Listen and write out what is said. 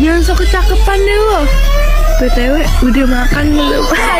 Jangan sok kecakepan deh lo. BTW udah makan belum?